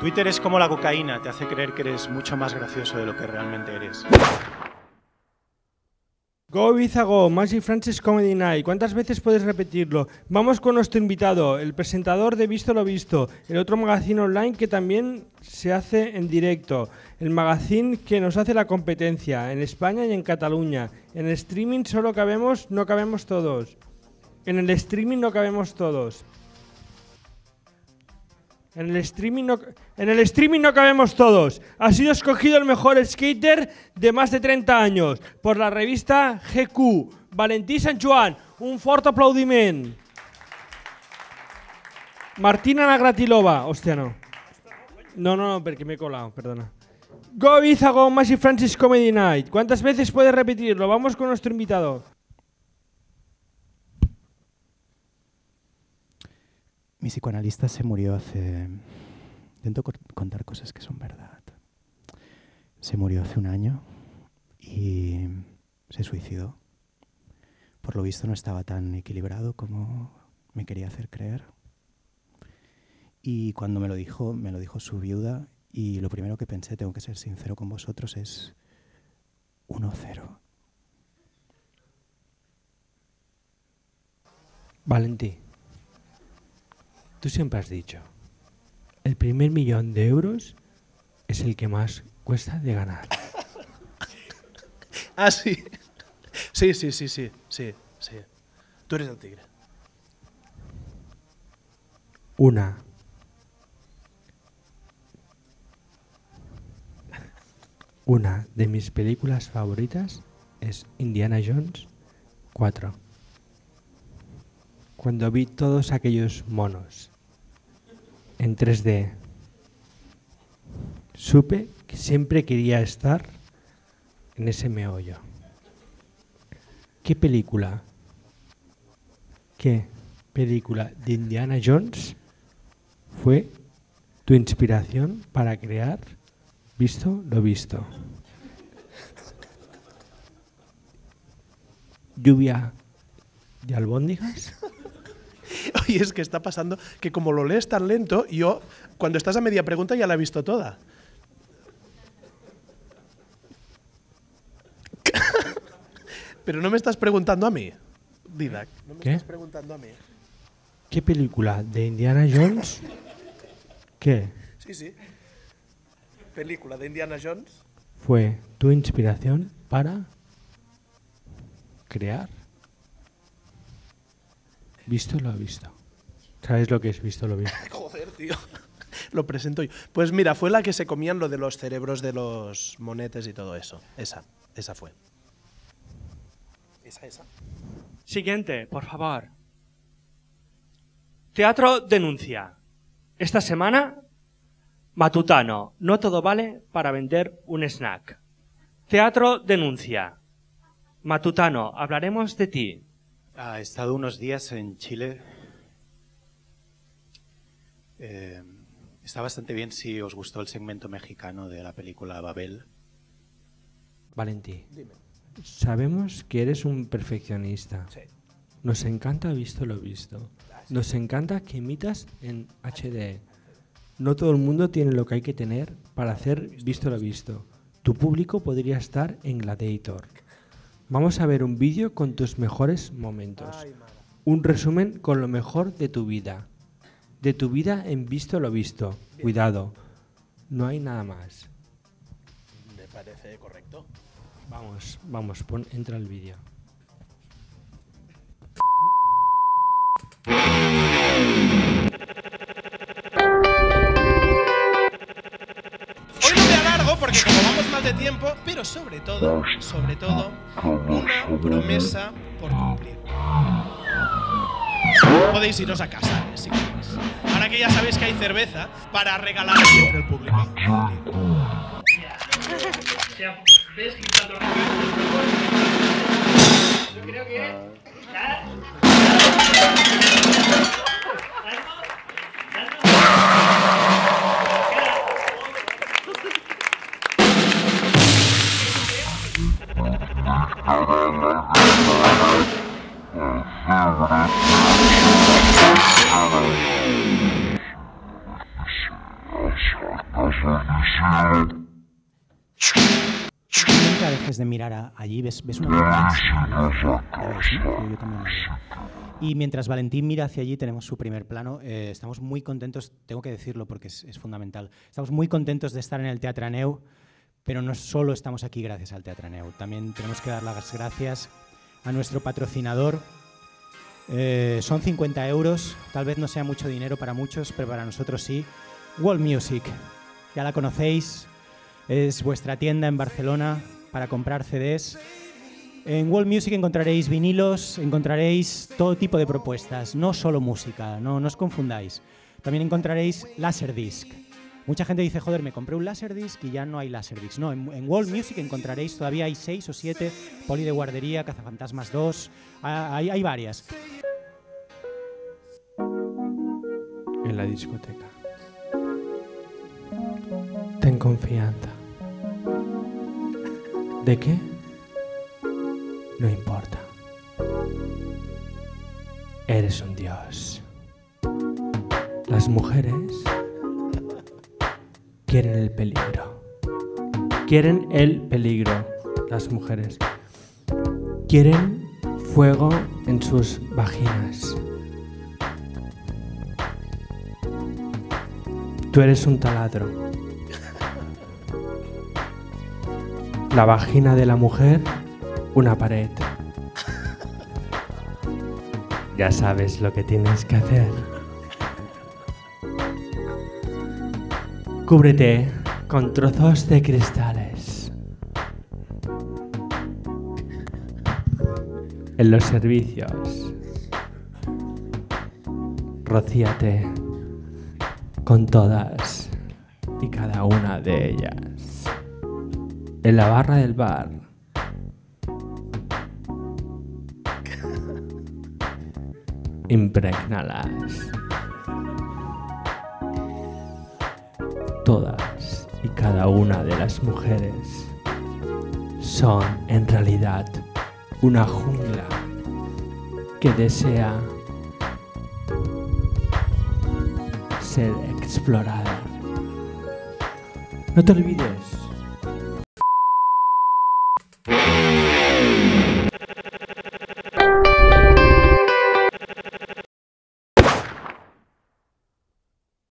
Twitter es como la cocaína, te hace creer que eres mucho más gracioso de lo que realmente eres. Go Ibiza Go, Magic Francis Comedy Night. ¿Cuántas veces puedes repetirlo? Vamos con nuestro invitado, el presentador de Visto lo Visto, el otro magazine online que también se hace en directo, el magazine que nos hace la competencia en España y en Cataluña. En el streaming solo cabemos, no cabemos todos. En el streaming no cabemos todos. En el, streaming no, en el streaming no cabemos todos. Ha sido escogido el mejor skater de más de 30 años por la revista GQ. Valentí Sant Joan, un fuerte aplaudiment. Martina Nagratilova, hostia, no. No, no, no, porque me he colado, perdona. Go Ibiza, Go Francis Comedy Night. ¿Cuántas veces puedes repetirlo? Vamos con nuestro invitado. Mi psicoanalista se murió hace... Intento contar cosas que son verdad. Se murió hace un año y se suicidó. Por lo visto no estaba tan equilibrado como me quería hacer creer. Y cuando me lo dijo, me lo dijo su viuda y lo primero que pensé, tengo que ser sincero con vosotros, es 1-0. Valentí, tú siempre has dicho, el primer millón de euros es el que más cuesta de ganar. Ah, sí. Sí, sí, sí, sí, sí, sí. Tú eres el tigre. Una. Una de mis películas favoritas es Indiana Jones 4. Cuando vi todos aquellos monos en 3D, supe que siempre quería estar en ese meollo. ¿Qué película? ¿Qué película de Indiana Jones fue tu inspiración para crear Visto lo visto? Lluvia de albóndigas. Oye, es que está pasando que como lo lees tan lento, yo cuando estás a media pregunta ya la he visto toda. Pero no me estás preguntando a mí, Didac. No me ¿Qué? estás preguntando a mí. ¿Qué película de Indiana Jones? ¿Qué Sí, sí. Película de Indiana Jones. fue tu inspiración para crear Visto lo visto? ¿Sabes lo que es Visto lo visto? Joder, tío. Lo presento yo. Pues mira, fue la que se comían lo de los cerebros de los monetes y todo eso. Esa, esa fue. Esa, esa. Siguiente, por favor. Teatro denuncia. Esta semana, Matutano. No todo vale para vender un snack. Teatro denuncia. Matutano, hablaremos de ti. He estado unos días en Chile. Eh, está bastante bien si os gustó el segmento mexicano de la película Babel. Valentí. Sabemos que eres un perfeccionista. Sí. Nos encanta visto lo visto. Nos encanta que imitas en HD. No todo el mundo tiene lo que hay que tener para hacer visto lo visto. Tu público podría estar en Gladiator. Vamos a ver un vídeo con tus mejores momentos. Un resumen con lo mejor de tu vida. De tu vida en visto lo visto. Cuidado. No hay nada más. Me parece correcto. Vamos, vamos, pon, entra el vídeo. Este tiempo, pero sobre todo, sobre todo, una promesa por cumplir. Podéis iros a casa, si queréis. Ahora que ya sabéis que hay cerveza, para regalar entre el público. Yo creo que dejes de mirar a- allí, ves, ves una montaña. Yo- yo. Y mientras Valentín mira hacia allí, tenemos su primer plano. Eh, estamos muy contentos, tengo que decirlo porque es, es fundamental. Estamos muy contentos de estar en el Teatro Aneu, pero no solo estamos aquí gracias al Teatro Aneu. También tenemos que dar las gracias a nuestro patrocinador. Eh, son 50 euros, tal vez no sea mucho dinero para muchos, pero para nosotros sí. World Music, ya la conocéis, es vuestra tienda en Barcelona para comprar CDs. En World Music encontraréis vinilos, encontraréis todo tipo de propuestas, no solo música, no, no os confundáis. También encontraréis Laserdisc. Mucha gente dice, joder, me compré un Laserdisc y ya no hay Laserdisc. No, en, World Music encontraréis, todavía hay seis o siete, Poli de Guardería, Cazafantasmas 2, ah, hay, hay varias. en la discoteca. Ten confianza. ¿De qué? No importa. Eres un dios. Las mujeres quieren el peligro. Quieren el peligro. Las mujeres. Quieren fuego en sus vaginas. Tú eres un taladro. La vagina de la mujer, una pared. Ya sabes lo que tienes que hacer. Cúbrete con trozos de cristales. En los servicios. Rocíate con todas y cada una de ellas. En la barra del bar. Impregnalas. Todas y cada una de las mujeres son en realidad una jungla que desea ser explorada. No te olvides